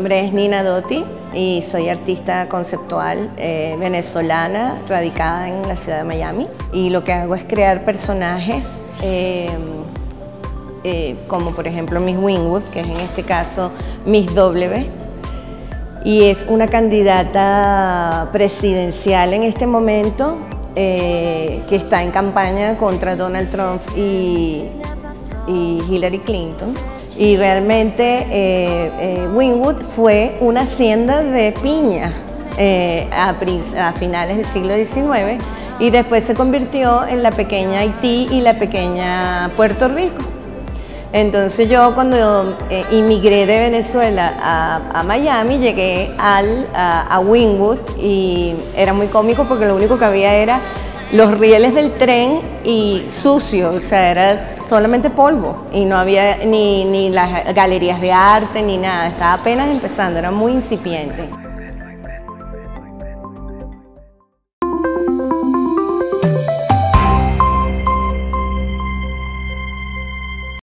nombre es Nina Dotti y soy artista conceptual eh, venezolana radicada en la ciudad de Miami. Y lo que hago es crear personajes eh, eh, como por ejemplo Miss Wingwood, que es en este caso Miss W. Y es una candidata presidencial en este momento que está en campaña contra Donald Trump y, y Hillary Clinton y realmente eh, eh, fue una hacienda de piña eh, a, finales del siglo XIX y después se convirtió en la pequeña Haití y la pequeña Puerto Rico. Entonces yo cuando inmigré de Venezuela a, Miami llegué al, a, a y era muy cómico porque lo único que había era los rieles del tren y sucio, o sea, era solamente polvo y no había ni, ni las galerías de arte ni nada, estaba apenas empezando, era muy incipiente.